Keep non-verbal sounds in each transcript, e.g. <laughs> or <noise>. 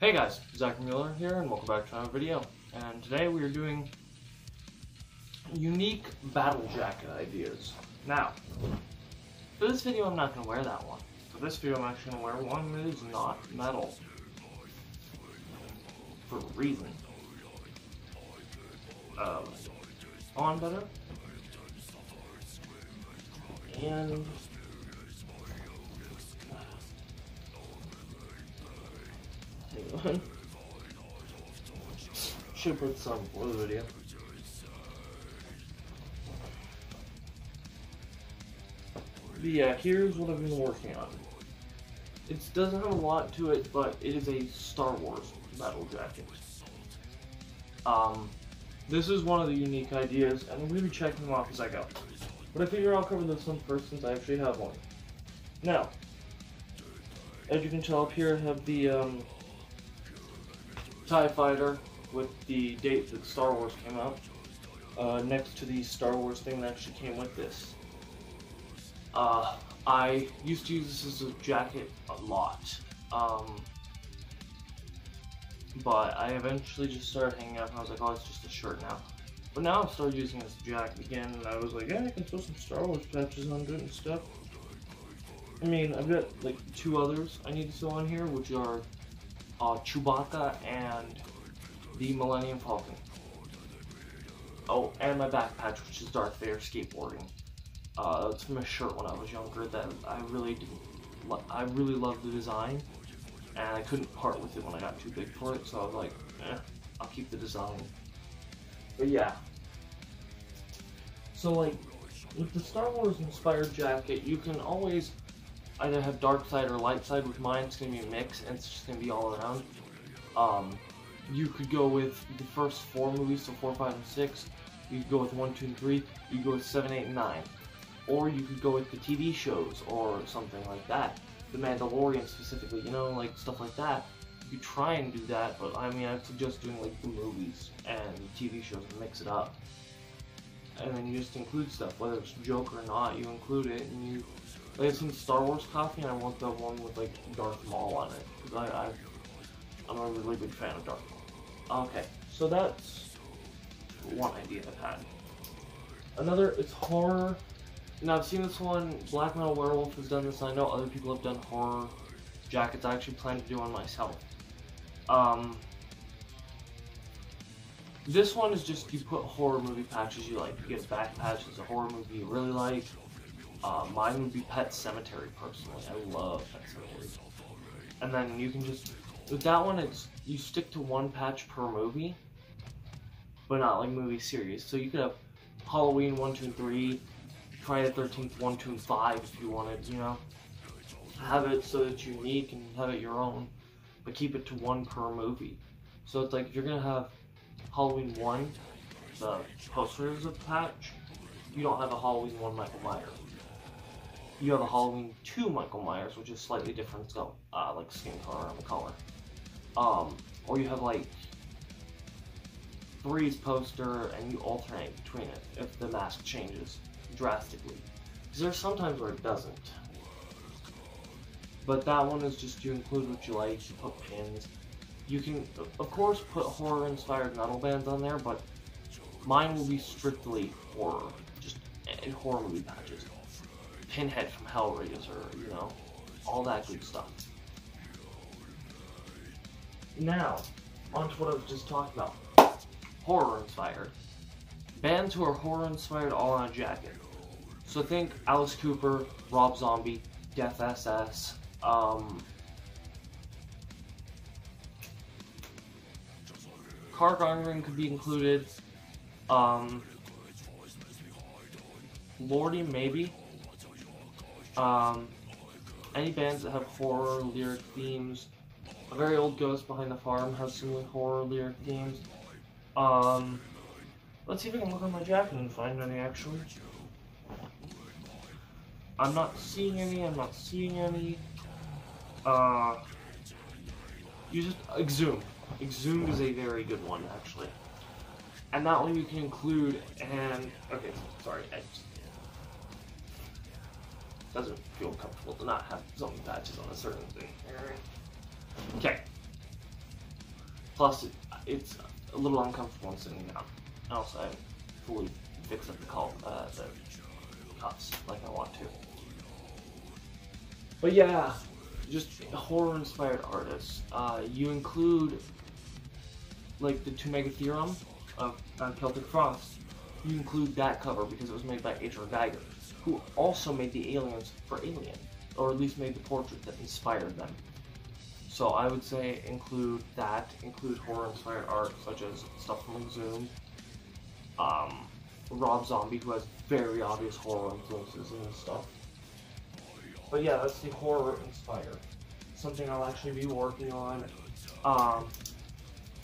Hey guys, Zach Mueller here, and welcome back to another video. And today we are doing unique battle jacket ideas. Now, for this video I'm not going to wear that one. For this video I'm actually going to wear one that is not metal. For a reason. Um, on better. And Should put some for video. But yeah, here's what I've been working on. It doesn't have a lot to it, but it is a Star Wars battle jacket. Um, this is one of the unique ideas, and I'm going to be checking them off as I go. But I figure I'll cover this one first since I actually have one. Now, as you can tell up here, I have the um, TIE Fighter with the date that Star Wars came out. Uh, next to the Star Wars thing that actually came with this. Uh, I used to use this as a jacket a lot. Um, but I eventually just started hanging out and I was like, oh, it's just a shirt now. But now I've started using this jacket again and I was like, yeah, I can throw some Star Wars patches on it and stuff. I mean, I've got like two others I need to throw on here, which are uh, Chewbacca and the Millennium Falcon. Oh, and my back patch, which is Darth Vader skateboarding. Uh, it's from a shirt when I was younger that I really didn't. I really loved the design, and I couldn't part with it when I got too big for it. So I was like, eh, I'll keep the design. But yeah. So like, with the Star Wars inspired jacket, you can always either have dark side or light side. With mine, it's gonna be a mix, and it's just gonna be all around. Um, you could go with the first four movies, so four, five, and six. You could go with one, two, and three. You could go with seven, eight, and nine, or you could go with the TV shows or something like that. The Mandalorian specifically, you know, like stuff like that. You could try and do that, but I mean, I'd suggest doing like the movies and TV shows and mix it up. And then you just include stuff, whether it's joke or not, you include it, and you I have some Star Wars coffee, and I want the one with like Darth Maul on it because I, I I'm a really big fan of Darth Maul. Okay, so that's one idea I've had. Another, it's horror. Now I've seen this one. Black Metal Werewolf has done this. and I know other people have done horror jackets. I actually plan to do one myself. Um, this one is just you put horror movie patches you like. You get a back patch. It's a horror movie you really like. Uh, mine would be Pet Cemetery, personally. I love Pet Cemetery. And then you can just, with that one, it's, you stick to one patch per movie, but not like movie series. So you could have Halloween 1, 2, and 3, Friday the 13th 1, 2, and 5 if you wanted, you know. Have it so it's unique and have it your own, but keep it to one per movie. So it's like you're gonna have Halloween 1, the posters of patch, you don't have a Halloween 1 Michael Myers you have a Halloween 2 Michael Myers, which is slightly different, so, uh, like skin color and color. Um, or you have like three's poster and you alternate between it if the mask changes drastically. Because there's sometimes where it doesn't. But that one is just you include what you like, you put pins. You can, of course, put horror-inspired metal bands on there, but mine will be strictly horror, just in horror movie patches. Pinhead from Hellraiser, you know, all that good stuff. Now, on to what I was just talking about. Horror inspired. Bands who are horror inspired all on a jacket. So think Alice Cooper, Rob Zombie, Death SS, um, Car could be included. Um, Lordi, maybe. Um, any bands that have horror lyric themes. A very old Ghost Behind the Farm has some horror lyric themes. Um, let's see if I can look on my jacket and find any actually. I'm not seeing any, I'm not seeing any. Uh, you just, Exhumed. Exhumed is a very good one, actually. And that one you can include, and, okay, sorry, I just, doesn't feel comfortable to not have zombie patches on a certain thing. Okay. Plus, it, it's a little uncomfortable when sitting down. And also, I fully fix up the, call, uh, the cuffs like I want to. But yeah, just horror-inspired artists. Uh, you include like the To Mega Therion of uh, Celtic Frost. You include that cover because it was made by H.R. Giger, who also made the aliens for Alien, or at least made the portrait that inspired them. So I would say include that, include horror-inspired art such as stuff from Exhumed, um, Rob Zombie, who has very obvious horror influences in his stuff. But yeah, that's the horror inspired. Something I'll actually be working on, um,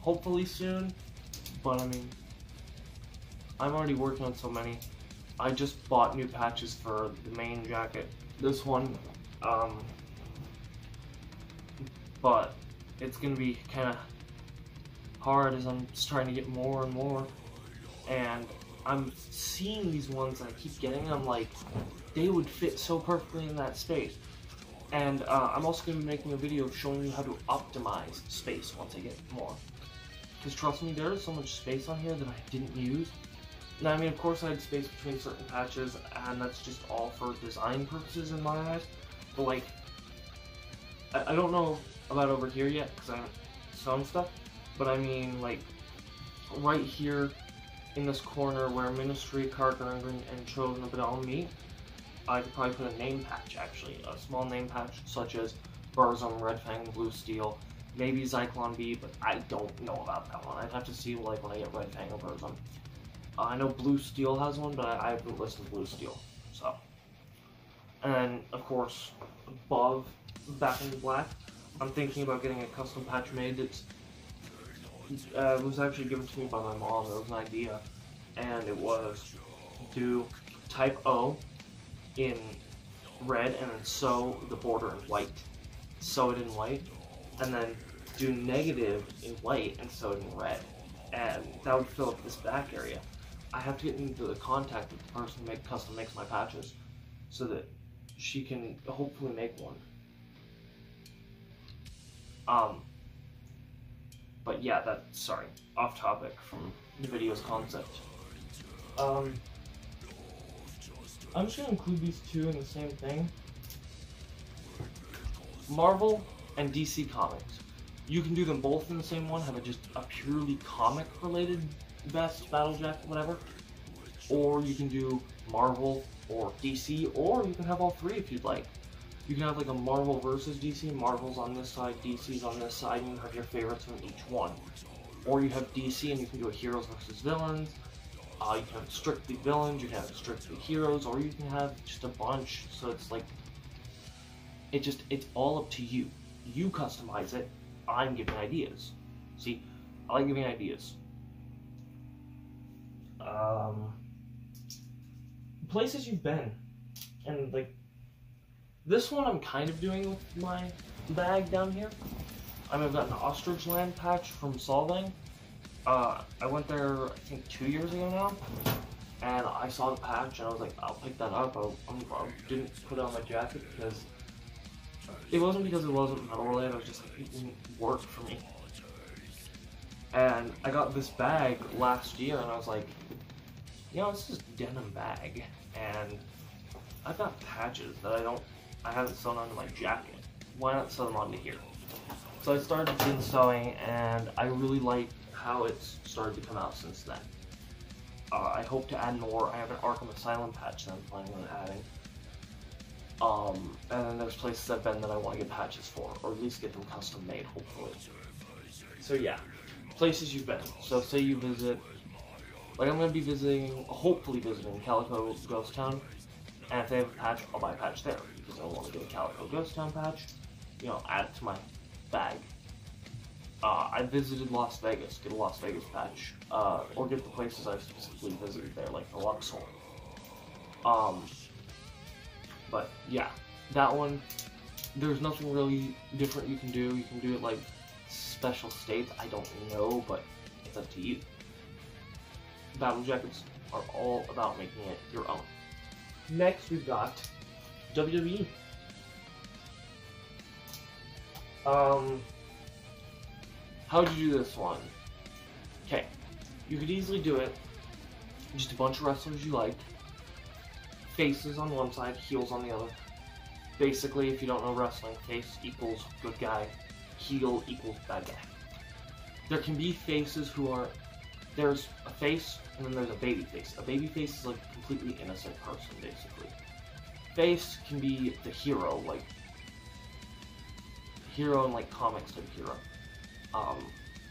hopefully soon. But I mean, I'm already working on so many. I just bought new patches for the main jacket. This one, um, but it's gonna be kind of hard as I'm just trying to get more and more. And I'm seeing these ones I keep getting I'm like they would fit so perfectly in that space. And uh, I'm also going to be making a video showing you how to optimize space once I get more. Because trust me, there is so much space on here that I didn't use. Now, I mean, of course I had space between certain patches, and that's just all for design purposes in my eyes. But like, I, I don't know about over here yet, because I haven't sewn stuff. But I mean, like, right here in this corner where Ministry, Carter, and Chosen of Badal meet, I could probably put a name patch, actually. A small name patch, such as Burzum, Red Fang, Blue Steel, maybe Zyklon B, but I don't know about that one. I'd have to see, like, when I get Red Fang or Burzum. Uh, I know Blue Steel has one, but I, I haven't listened to Blue Steel, so. And of course, above, back in black, I'm thinking about getting a custom patch made that's uh, was actually given to me by my mom. It was an idea, and it was do type O in red and then sew the border in white. Sew it in white, and then do negative in white and sew it in red. And that would fill up this back area. I have to get into the contact with the person who make, custom makes my patches so that she can hopefully make one. Um, but yeah, that sorry, off topic from the video's concept. Um, I'm just gonna include these two in the same thing. Marvel and DC Comics. You can do them both in the same one, have a just a purely comic related vest, battle jacket, whatever. Or you can do Marvel or DC, or you can have all three if you'd like. You can have like a Marvel versus DC, Marvel's on this side, DC's on this side, and you have your favorites from each one. Or you have DC and you can do a heroes versus villains, uh, you can have strictly villains, you can have strictly heroes, or you can have just a bunch. So it's like, it just, it's all up to you. You customize it, I'm giving ideas. See, I like giving ideas. Um, places you've been, and like, this one I'm kind of doing with my bag down here. I I've got an ostrich land patch from Solvang. Uh, I went there, I think, two years ago now, and I saw the patch, and I was like, I'll pick that up. I, I didn't put it on my jacket because it wasn't because it wasn't metal related, I was just like, it didn't work for me. And I got this bag last year, and I was like, you know, it's just denim bag, and I've got patches that I don't, I haven't sewn onto my jacket. Why not sew them onto here? So I started pin sewing, and I really like how it's started to come out since then. Uh, I hope to add more. I have an Arkham Asylum patch that I'm planning on adding. Um, and then there's places I've been that I want to get patches for, or at least get them custom made, hopefully. So yeah, places you've been. So say you visit, like I'm going to be visiting, hopefully visiting Calico Ghost Town, and if they have a patch, I'll buy a patch there, because I want to get a Calico Ghost Town patch, you know, add it to my bag. Uh, I visited Las Vegas, get a Las Vegas patch, uh, or get the places I specifically visited there, like the Luxor. Um, but yeah, that one, there's nothing really different you can do. You can do it like special states, I don't know, but it's up to you. Battle jackets are all about making it your own. Next, we've got WWE. Um, How'd you do this one? Okay, you could easily do it. Just a bunch of wrestlers you like. Faces on one side, heels on the other. Basically, if you don't know wrestling, face equals good guy, heel equals bad guy. There can be faces who are there's a face and then there's a baby face. A baby face is like a completely innocent person, basically. Face can be the hero, like hero in like comics type hero. Um,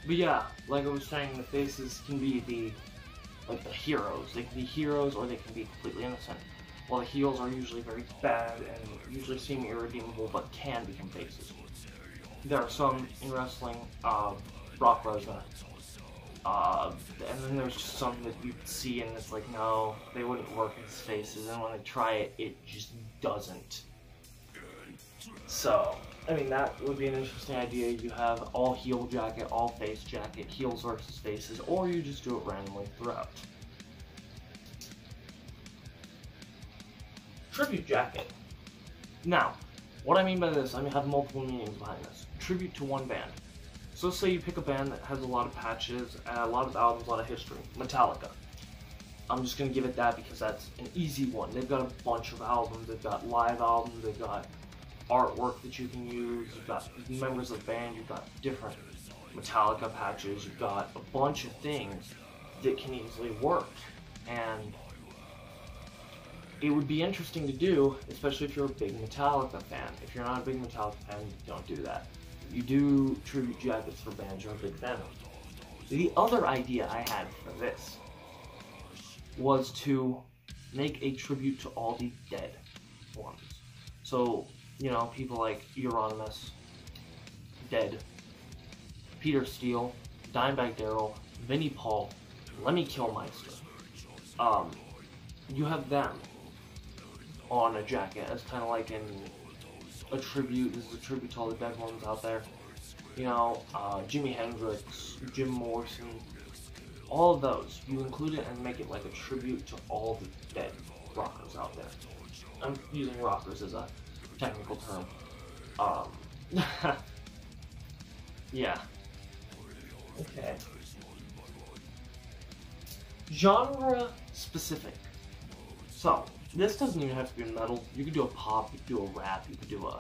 but yeah, like I was saying, the faces can be the like the heroes. They can be heroes or they can be completely innocent. While the heels are usually very bad and usually seem irredeemable, but can become faces. There are some in wrestling, uh, Brock Lesnar, uh, and then there's just some that you see and it's like, no, they wouldn't work in spaces. and when I try it, it just doesn't. So, I mean, that would be an interesting idea. You have all heel jacket, all face jacket, heels versus faces, or you just do it randomly throughout. Tribute jacket. Now, what I mean by this, I mean have multiple meanings behind this. Tribute to one band. So let's say you pick a band that has a lot of patches, a lot of albums, a lot of history. Metallica. I'm just gonna give it that because that's an easy one. They've got a bunch of albums. They've got live albums. They've got artwork that you can use. You've got members of the band. You've got different Metallica patches. You've got a bunch of things that can easily work, and it would be interesting to do, especially if you're a big Metallica fan. If you're not a big Metallica fan, don't do that you do tribute jackets for a big of. The other idea I had for this was to make a tribute to all the dead ones. So, you know, people like Euronymous, dead, Peter Steele, Dimebag Darrell, Vinnie Paul, Lemmy Kilmister. Um, you have them on a jacket as kind of like in a tribute. This is a tribute to all the dead ones out there. You know, uh, Jimi Hendrix, Jim Morrison, all of those. You include it and make it like a tribute to all the dead rockers out there. I'm using rockers as a technical term. Um, <laughs> yeah. Okay. Genre specific. So, this doesn't even have to be metal. You could do a pop, you could do a rap, you could do a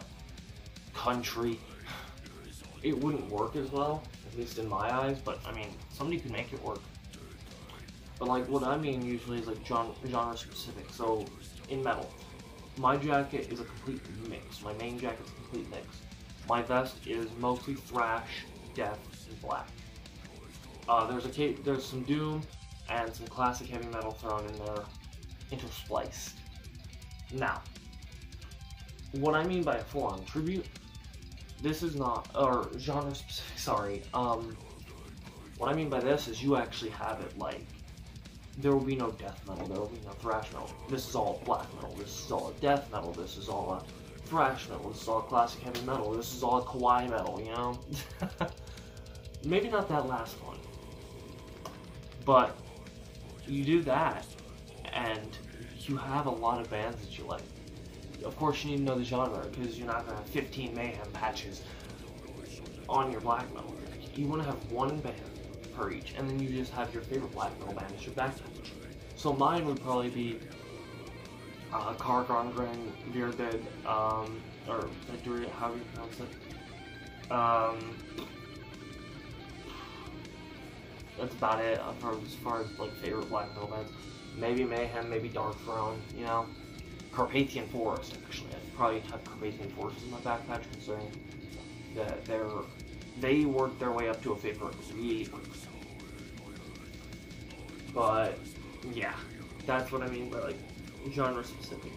country. It wouldn't work as well, at least in my eyes, but I mean, somebody could make it work. But like, what I mean usually is like genre, specific. So, in metal, my jacket is a complete mix. My main jacket is a complete mix. My vest is mostly thrash, death, and black. Uh, there's a there's some doom and some classic heavy metal thrown in there, interspliced. Now, what I mean by a full-on tribute, this is not, or genre specific, <laughs> sorry, um, what I mean by this is you actually have it like, there will be no death metal, there will be no thrash metal. This is all black metal, this is all death metal, this is all a thrash metal, this is all classic heavy metal, this is all kawaii metal, you know? <laughs> Maybe not that last one. But you do that, and you have a lot of bands that you like. Of course, you need to know the genre because you're not going to have 15 Mayhem patches on your black metal. You want to have one band per each, and then you just have your favorite black metal band as your back patch. So mine would probably be uh, Carach Angren, um, or Victoria, how do you pronounce it? Um, that's about it uh, as far as like favorite black metal bands maybe Mayhem, maybe Darkthrone, you know. Carpathian Forest, actually. I'd probably have Carpathian Forest in my backpack considering that they're they worked their way up to a favorite really But yeah, that's what I mean by like genre specific.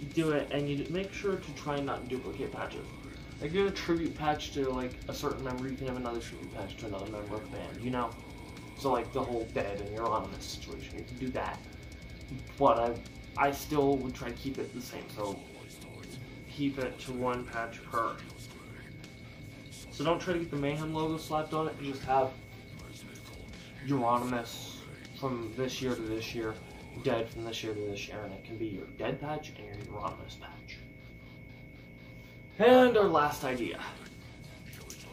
You do it and you make sure to try not duplicate patches. Like you have a tribute patch to like a certain member, you can have another tribute patch to another member of the band, you know? So like the whole dead and Euronymous situation, you can do that. But I, I still would try to keep it the same. So keep it to one patch per. So don't try to get the Mayhem logo slapped on it. You just have Euronymous from this year to this year, Dead from this year to this year, and it can be your Dead patch and your Euronymous patch. And our last idea.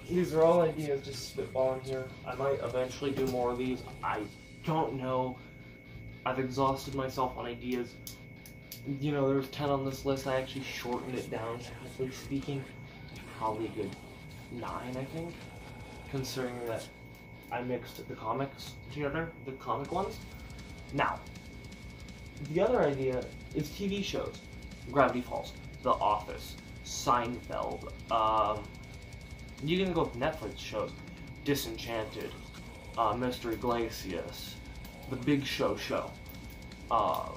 These are all ideas just spitballing here. I might eventually do more of these. I don't know. I've exhausted myself on ideas. You know, there's 10 on this list. I actually shortened it down, technically speaking. Probably a good 9, I think. Considering that I mixed the comics together, the comic ones. Now, the other idea is TV shows. Gravity Falls, The Office, Seinfeld. Um, you can go with Netflix shows, Disenchanted, uh, Mr. Iglesias, The Big Show Show. Uh,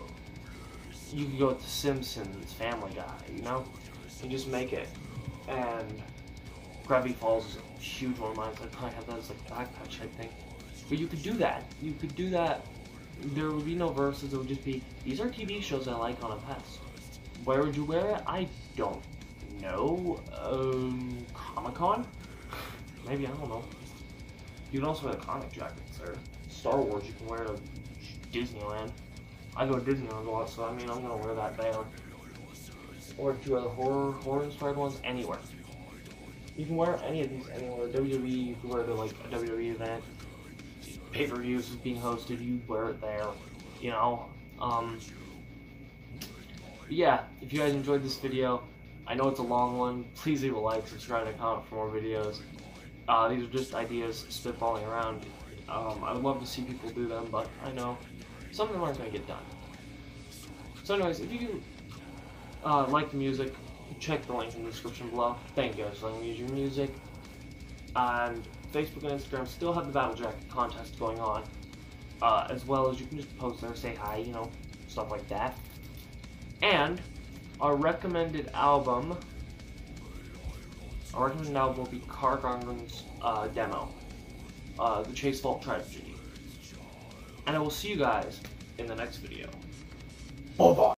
you can go with The Simpsons, Family Guy. You know, You just make it. And Gravity Falls is a huge one of mine. So I have that as like back patch, I think. But you could do that. You could do that. There would be no verses. It would just be these are TV shows I like on a pass. Where would you wear it? I don't know. Um, Comic Con? Maybe I don't know. You can also wear the comic jackets there. Star Wars, you can wear to Disneyland. I go to Disneyland a lot, so I mean I'm gonna wear that there. Or two other horror horror inspired ones anywhere. You can wear any of these anywhere. WWE, you can wear to like a WWE event. Pay per views is being hosted, you wear it there. You know. Um, yeah, if you guys enjoyed this video, I know it's a long one. Please leave a like, subscribe, and comment for more videos. Uh, these are just ideas spitballing around. Um, I would love to see people do them, but I know some of them aren't going to get done. So anyways, if you uh, like the music, check the link in the description below. Thank you guys for letting me use your music. And Facebook and Instagram still have the Battle Jacket contest going on. Uh, as well as you can just post there, say hi, you know, stuff like that. And our recommended album, our recommended album will be Car uh, demo, uh, The Chase Vault Tragedy. And I will see you guys in the next video. Bye bye.